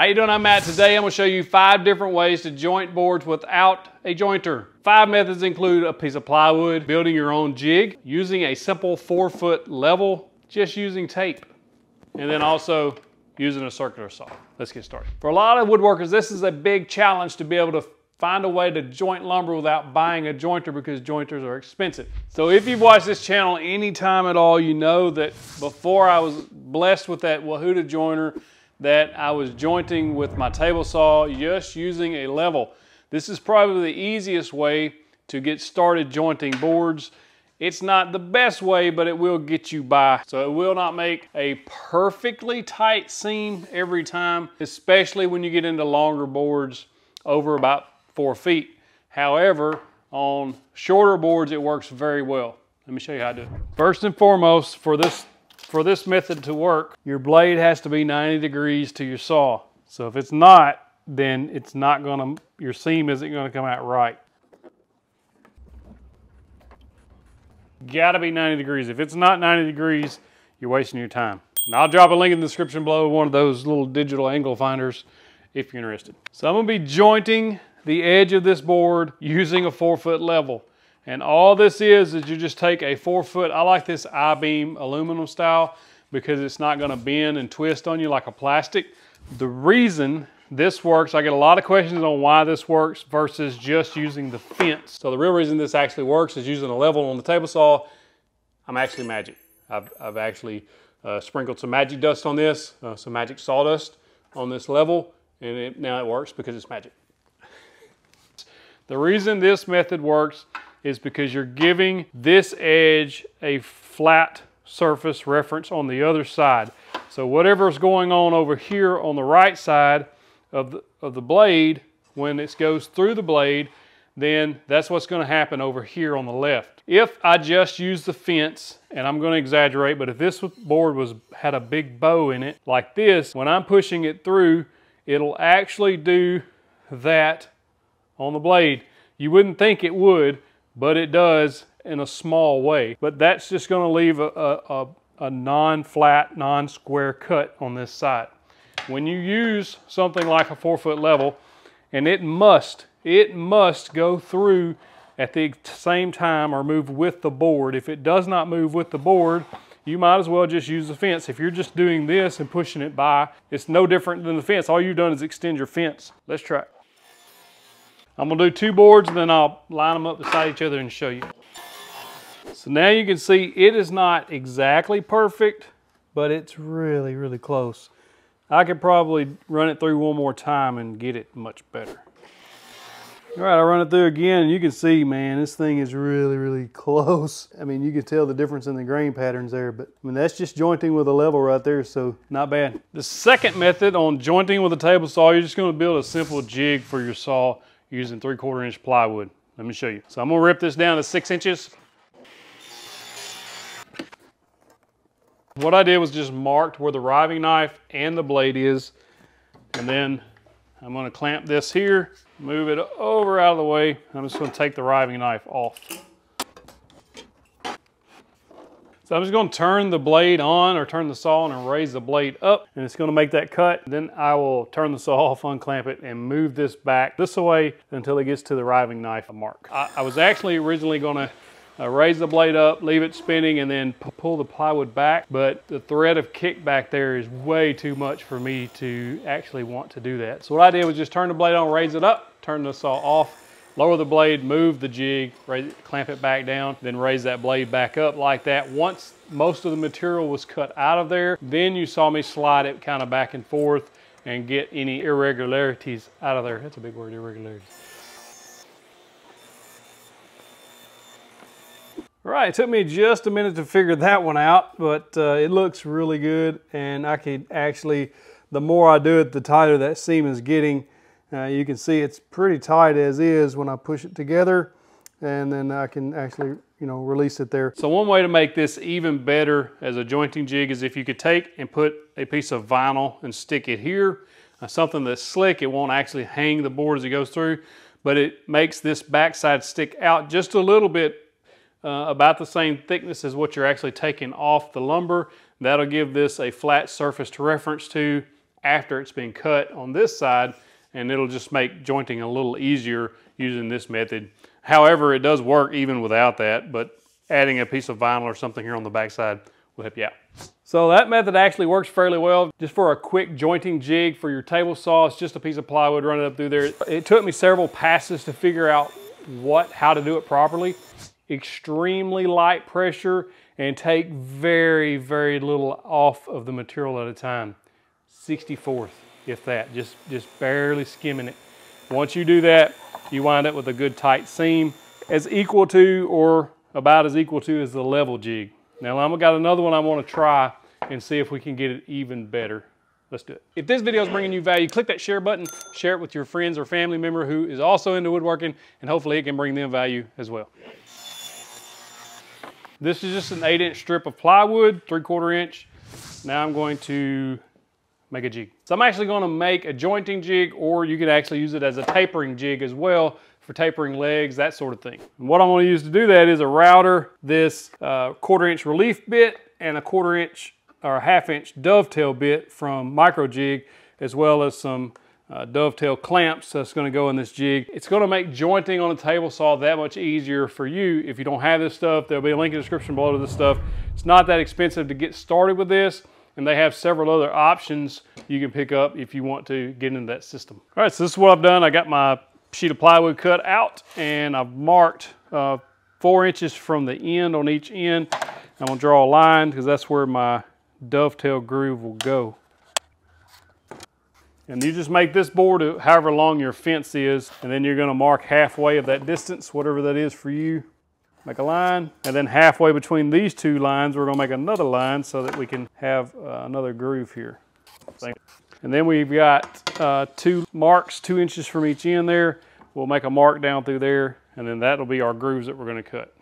How you doing? I'm Matt. Today I'm going to show you five different ways to joint boards without a jointer. Five methods include a piece of plywood, building your own jig, using a simple four foot level, just using tape, and then also using a circular saw. Let's get started. For a lot of woodworkers, this is a big challenge to be able to find a way to joint lumber without buying a jointer because jointers are expensive. So if you've watched this channel any time at all, you know that before I was blessed with that Wahuda jointer, that I was jointing with my table saw just using a level. This is probably the easiest way to get started jointing boards. It's not the best way, but it will get you by. So it will not make a perfectly tight seam every time, especially when you get into longer boards over about four feet. However, on shorter boards, it works very well. Let me show you how to do it. First and foremost, for this, for this method to work, your blade has to be 90 degrees to your saw. So if it's not, then it's not gonna, your seam isn't gonna come out right. Gotta be 90 degrees. If it's not 90 degrees, you're wasting your time. And I'll drop a link in the description below, one of those little digital angle finders if you're interested. So I'm gonna be jointing the edge of this board using a four foot level. And all this is, is you just take a four foot, I like this I-beam aluminum style because it's not gonna bend and twist on you like a plastic. The reason this works, I get a lot of questions on why this works versus just using the fence. So the real reason this actually works is using a level on the table saw. I'm actually magic. I've, I've actually uh, sprinkled some magic dust on this, uh, some magic sawdust on this level, and it, now it works because it's magic. The reason this method works is because you're giving this edge a flat surface reference on the other side. So whatever's going on over here on the right side of the, of the blade, when it goes through the blade, then that's what's going to happen over here on the left. If I just use the fence, and I'm going to exaggerate, but if this board was had a big bow in it like this, when I'm pushing it through, it'll actually do that on the blade. You wouldn't think it would, but it does in a small way. But that's just going to leave a, a, a non-flat, non-square cut on this side. When you use something like a four foot level, and it must, it must go through at the same time or move with the board. If it does not move with the board, you might as well just use the fence. If you're just doing this and pushing it by, it's no different than the fence. All you've done is extend your fence. Let's try. I'm gonna do two boards and then I'll line them up beside each other and show you. So now you can see it is not exactly perfect, but it's really, really close. I could probably run it through one more time and get it much better. All right, I run it through again, and you can see, man, this thing is really, really close. I mean, you can tell the difference in the grain patterns there, but I mean, that's just jointing with a level right there, so not bad. The second method on jointing with a table saw, you're just gonna build a simple jig for your saw using three quarter inch plywood. Let me show you. So I'm gonna rip this down to six inches. What I did was just marked where the riving knife and the blade is, and then I'm gonna clamp this here, move it over out of the way. I'm just gonna take the riving knife off. So I'm just gonna turn the blade on or turn the saw on and raise the blade up and it's gonna make that cut. Then I will turn the saw off, unclamp it and move this back this way until it gets to the riving knife mark. I, I was actually originally gonna uh, raise the blade up, leave it spinning, and then pull the plywood back. But the thread of kickback there is way too much for me to actually want to do that. So what I did was just turn the blade on, raise it up, turn the saw off, lower the blade, move the jig, raise, clamp it back down, then raise that blade back up like that. Once most of the material was cut out of there, then you saw me slide it kind of back and forth and get any irregularities out of there. That's a big word, irregularities. Right, it took me just a minute to figure that one out, but uh, it looks really good and I can actually, the more I do it, the tighter that seam is getting. Uh, you can see it's pretty tight as is when I push it together and then I can actually, you know, release it there. So one way to make this even better as a jointing jig is if you could take and put a piece of vinyl and stick it here, uh, something that's slick, it won't actually hang the board as it goes through, but it makes this backside stick out just a little bit uh, about the same thickness as what you're actually taking off the lumber. That'll give this a flat surface to reference to after it's been cut on this side and it'll just make jointing a little easier using this method. However, it does work even without that, but adding a piece of vinyl or something here on the backside will help you out. So that method actually works fairly well. Just for a quick jointing jig for your table saw, it's just a piece of plywood running up through there. It took me several passes to figure out what, how to do it properly. Extremely light pressure and take very, very little off of the material at a time. 64th, if that, just, just barely skimming it. Once you do that, you wind up with a good tight seam as equal to or about as equal to as the level jig. Now I've got another one I want to try and see if we can get it even better. Let's do it. If this video is bringing you value, click that share button, share it with your friends or family member who is also into woodworking, and hopefully it can bring them value as well. This is just an eight inch strip of plywood, three quarter inch. Now I'm going to make a jig. So I'm actually gonna make a jointing jig or you could actually use it as a tapering jig as well for tapering legs, that sort of thing. And what I'm gonna use to do that is a router, this uh, quarter inch relief bit, and a quarter inch or a half inch dovetail bit from MicroJig, as well as some uh, dovetail clamps that's gonna go in this jig. It's gonna make jointing on a table saw that much easier for you. If you don't have this stuff, there'll be a link in the description below to this stuff. It's not that expensive to get started with this and they have several other options you can pick up if you want to get into that system. All right, so this is what I've done. I got my sheet of plywood cut out and I've marked uh, four inches from the end on each end. I'm gonna draw a line because that's where my dovetail groove will go. And you just make this board however long your fence is, and then you're gonna mark halfway of that distance, whatever that is for you. Make a line, and then halfway between these two lines, we're gonna make another line so that we can have uh, another groove here. And then we've got uh, two marks, two inches from each end there. We'll make a mark down through there, and then that'll be our grooves that we're gonna cut.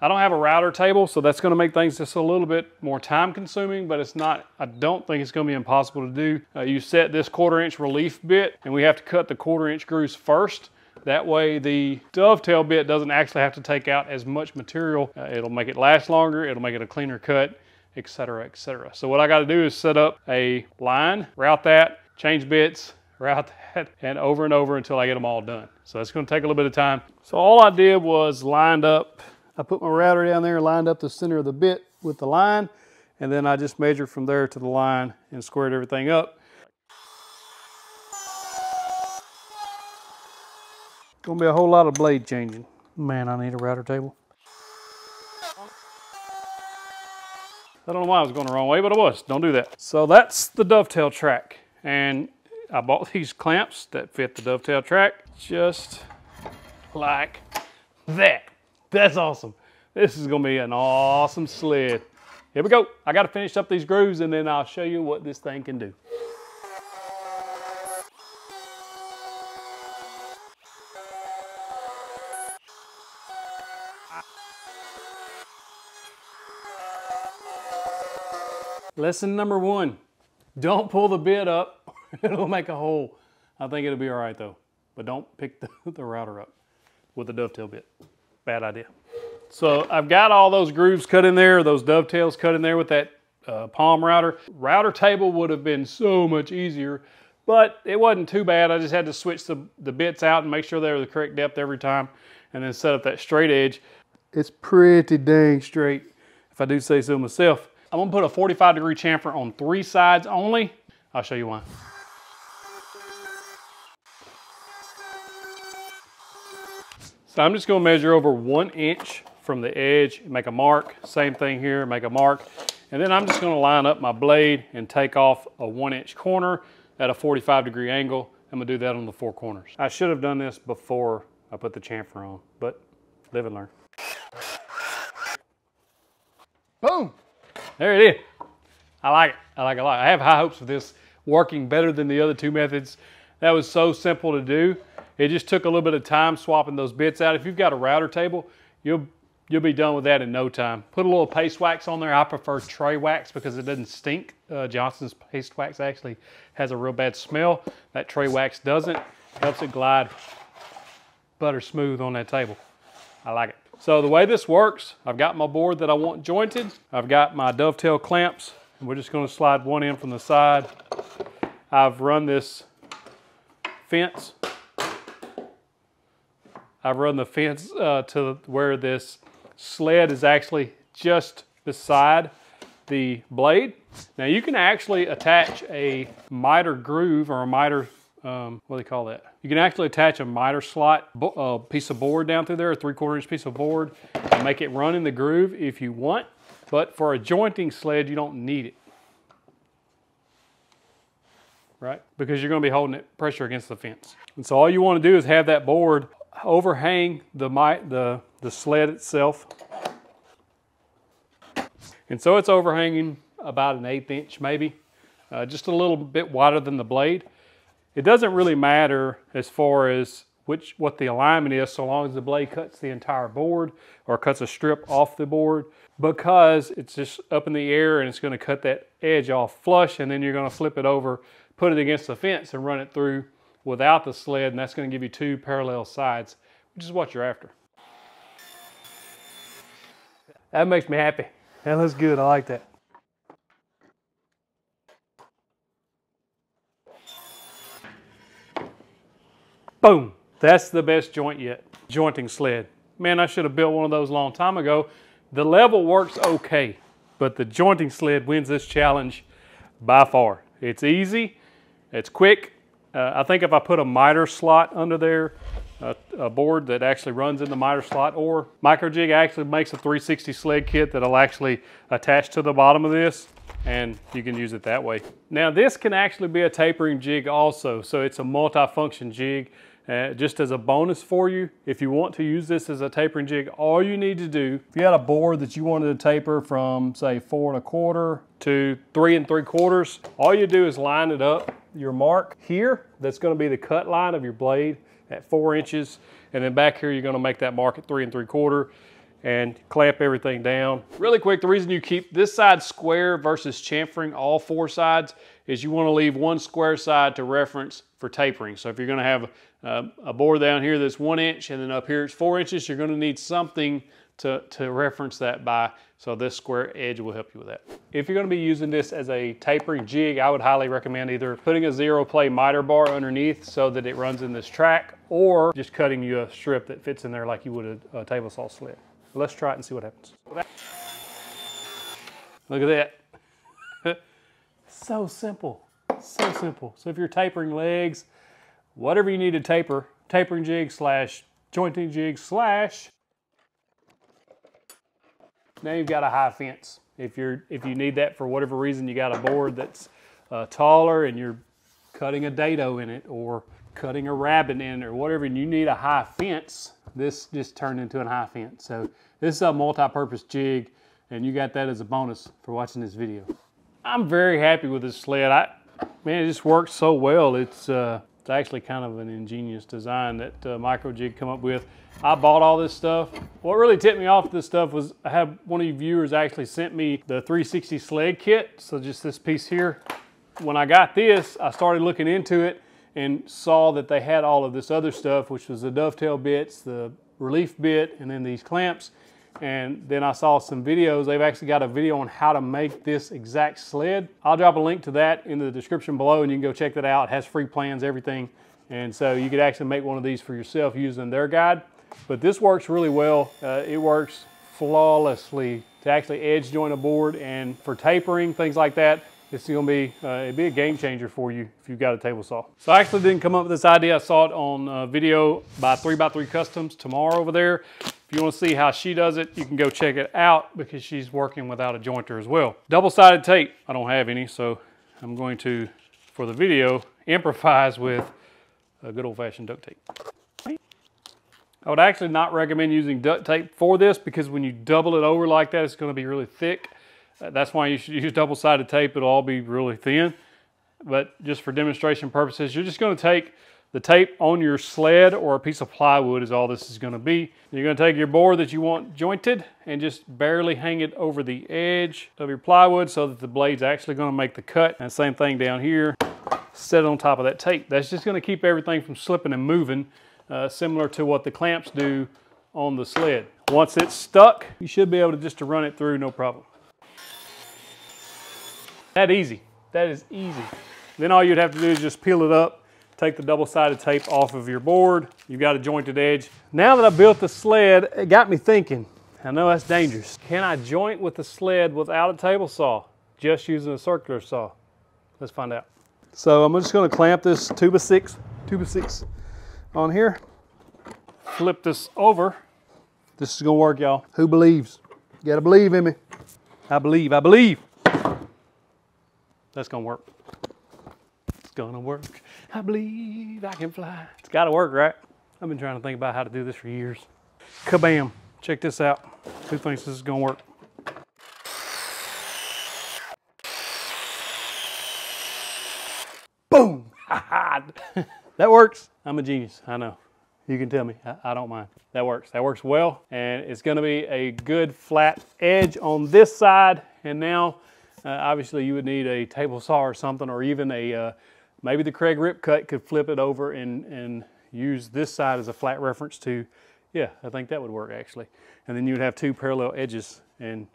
I don't have a router table, so that's gonna make things just a little bit more time consuming, but it's not, I don't think it's gonna be impossible to do. Uh, you set this quarter inch relief bit, and we have to cut the quarter inch grooves first. That way the dovetail bit doesn't actually have to take out as much material. Uh, it'll make it last longer, it'll make it a cleaner cut, etc., etc. So what I gotta do is set up a line, route that, change bits, route that, and over and over until I get them all done. So it's gonna take a little bit of time. So all I did was lined up I put my router down there, lined up the center of the bit with the line, and then I just measured from there to the line and squared everything up. Gonna be a whole lot of blade changing. Man, I need a router table. I don't know why I was going the wrong way, but I was. Don't do that. So that's the dovetail track. And I bought these clamps that fit the dovetail track just like that. That's awesome. This is gonna be an awesome sled. Here we go. I gotta finish up these grooves and then I'll show you what this thing can do. Lesson number one, don't pull the bit up. it'll make a hole. I think it'll be all right though, but don't pick the, the router up with the dovetail bit bad idea. So I've got all those grooves cut in there, those dovetails cut in there with that uh, palm router. Router table would have been so much easier, but it wasn't too bad. I just had to switch the, the bits out and make sure they were the correct depth every time and then set up that straight edge. It's pretty dang straight, if I do say so myself. I'm gonna put a 45 degree chamfer on three sides only. I'll show you why. So I'm just gonna measure over one inch from the edge, make a mark. Same thing here, make a mark. And then I'm just gonna line up my blade and take off a one inch corner at a 45 degree angle. I'm gonna do that on the four corners. I should have done this before I put the chamfer on, but live and learn. Boom! There it is. I like it, I like it a lot. I have high hopes for this working better than the other two methods. That was so simple to do. It just took a little bit of time swapping those bits out. If you've got a router table, you'll you'll be done with that in no time. Put a little paste wax on there. I prefer Trewax because it doesn't stink. Uh, Johnson's paste wax actually has a real bad smell. That Trewax doesn't. Helps it glide butter smooth on that table. I like it. So the way this works, I've got my board that I want jointed. I've got my dovetail clamps And we're just gonna slide one in from the side. I've run this fence. I've run the fence uh, to where this sled is actually just beside the blade. Now you can actually attach a miter groove or a miter, um, what do they call that? You can actually attach a miter slot uh, piece of board down through there, a three quarter inch piece of board, and make it run in the groove if you want. But for a jointing sled, you don't need it. Right? Because you're going to be holding it pressure against the fence. And so all you want to do is have that board overhang the, the, the sled itself and so it's overhanging about an eighth inch maybe, uh, just a little bit wider than the blade. It doesn't really matter as far as which what the alignment is so long as the blade cuts the entire board or cuts a strip off the board because it's just up in the air and it's going to cut that edge off flush and then you're going to flip it over, put it against the fence and run it through without the sled and that's going to give you two parallel sides, which is what you're after. That makes me happy. That looks good. I like that. Boom. That's the best joint yet. Jointing sled. Man, I should have built one of those a long time ago. The level works okay, but the jointing sled wins this challenge by far. It's easy, it's quick. Uh, I think if I put a miter slot under there, a, a, board that actually runs in the miter slot or MicroJig actually makes a 360 sled kit that'll actually attach to the bottom of this and you can use it that way. Now this can actually be a tapering jig also so it's a multi-function jig uh, just as a bonus for you, if you want to use this as a tapering jig, all you need to do, if you had a board that you wanted to taper from say four and a quarter to three and three quarters, all you do is line it up, your mark here, that's gonna be the cut line of your blade, at four inches. And then back here, you're gonna make that mark at three and three quarter and clamp everything down. Really quick, the reason you keep this side square versus chamfering all four sides is you wanna leave one square side to reference for tapering. So if you're gonna have uh, a board down here that's one inch and then up here it's four inches, you're gonna need something to, to reference that by. So this square edge will help you with that. If you're gonna be using this as a tapering jig, I would highly recommend either putting a zero play miter bar underneath so that it runs in this track or just cutting you a strip that fits in there like you would a, a table saw slit. Let's try it and see what happens. Look at that. So simple, so simple. So if you're tapering legs, whatever you need to taper, tapering jig slash jointing jig slash now you've got a high fence. If you're if you need that for whatever reason, you got a board that's uh, taller and you're cutting a dado in it or cutting a rabbet in it or whatever, and you need a high fence, this just turned into a high fence. So this is a multi-purpose jig, and you got that as a bonus for watching this video. I'm very happy with this sled. I man, it just works so well. It's uh, it's actually kind of an ingenious design that uh, MicroJig come up with. I bought all this stuff. What really tipped me off this stuff was I had one of you viewers actually sent me the 360 sled kit. So just this piece here. When I got this, I started looking into it and saw that they had all of this other stuff, which was the dovetail bits, the relief bit, and then these clamps. And then I saw some videos. They've actually got a video on how to make this exact sled. I'll drop a link to that in the description below and you can go check that out. It has free plans, everything. And so you could actually make one of these for yourself using their guide. But this works really well. Uh, it works flawlessly to actually edge joint a board and for tapering, things like that. It's gonna be, uh, it'd be a game changer for you if you've got a table saw. So I actually didn't come up with this idea. I saw it on uh, video by 3x3 Customs Tamar over there. If you want to see how she does it, you can go check it out because she's working without a jointer as well. Double-sided tape, I don't have any, so I'm going to, for the video, improvise with a good old-fashioned duct tape. I would actually not recommend using duct tape for this because when you double it over like that, it's going to be really thick. That's why you should use double-sided tape. It'll all be really thin. But just for demonstration purposes, you're just going to take the tape on your sled or a piece of plywood is all this is going to be. You're going to take your board that you want jointed and just barely hang it over the edge of your plywood so that the blade's actually going to make the cut. And same thing down here, set it on top of that tape. That's just going to keep everything from slipping and moving, uh, similar to what the clamps do on the sled. Once it's stuck, you should be able to just to run it through no problem. That easy. That is easy. Then all you'd have to do is just peel it up, take the double-sided tape off of your board. You've got a jointed edge. Now that I built the sled, it got me thinking, I know that's dangerous. Can I joint with the sled without a table saw, just using a circular saw? Let's find out. So I'm just gonna clamp this two by six, two by six on here. Flip this over. This is gonna work, y'all. Who believes? You gotta believe in me. I believe, I believe. That's gonna work. It's gonna work. I believe I can fly. It's gotta work, right? I've been trying to think about how to do this for years. Kabam. Check this out. Who thinks this is gonna work? Boom! that works. I'm a genius, I know. You can tell me, I, I, don't mind. That works, that works well. And it's gonna be a good flat edge on this side. And now, uh, obviously you would need a table saw or something, or even a, uh, maybe the Kreg Rip-Cut could flip it over and, and use this side as a flat reference to, yeah, I think that would work actually. And then you'd have two parallel edges and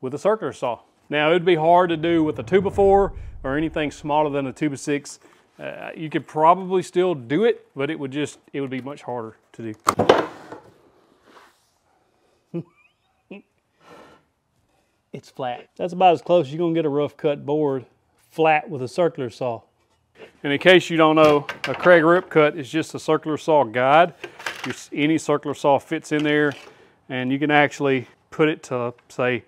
with a circular saw. Now it'd be hard to do with a 2 by 4 or anything smaller than a 2 by 6 uh, you could probably still do it, but it would just, it would be much harder to do. It's flat. That's about as close you're gonna get a rough cut board flat with a circular saw. And in case you don't know, a Kreg Rip-Cut is just a circular saw guide. Any circular saw fits in there and you can actually put it to say,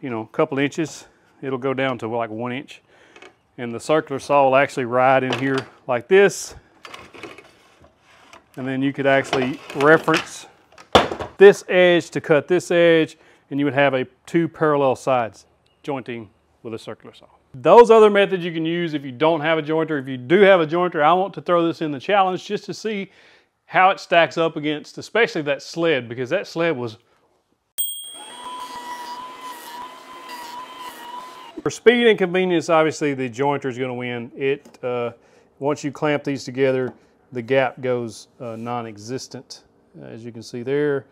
you know, a couple inches. It'll go down to like one inch and the circular saw will actually ride in here like this. And then you could actually reference this edge to cut this edge and you would have a two parallel sides jointing with a circular saw. Those other methods you can use if you don't have a jointer. If you do have a jointer, I want to throw this in the challenge just to see how it stacks up against especially that sled because that sled was For speed and convenience, obviously the jointer is going to win. It uh, Once you clamp these together, the gap goes uh, non-existent. As you can see there,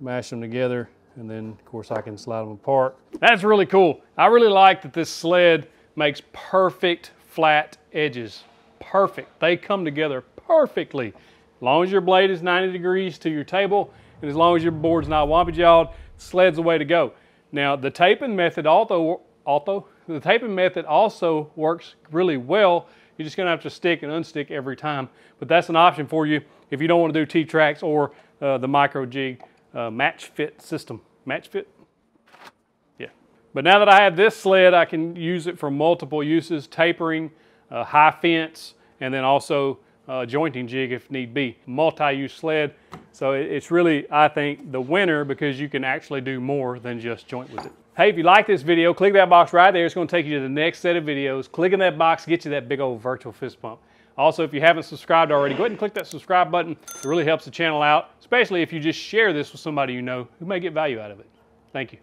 mash them together, and then of course I can slide them apart. That's really cool. I really like that this sled makes perfect flat edges. Perfect. They come together perfectly. As long as your blade is 90 degrees to your table, and as long as your board's not wompy jawed, sled's the way to go. Now the taping method, although although the taping method also works really well. You're just gonna have to stick and unstick every time. But that's an option for you if you don't wanna do T-Tracks or uh, the MicroJig uh, match fit system. Match fit? Yeah. But now that I have this sled, I can use it for multiple uses, tapering, uh, high fence, and then also uh, jointing jig if need be. Multi-use sled. So it's really, I think, the winner because you can actually do more than just joint with it. Hey, if you like this video, click that box right there. It's going to take you to the next set of videos. Click in that box, get you that big old virtual fist pump. Also, if you haven't subscribed already, go ahead and click that subscribe button. It really helps the channel out, especially if you just share this with somebody you know who may get value out of it. Thank you.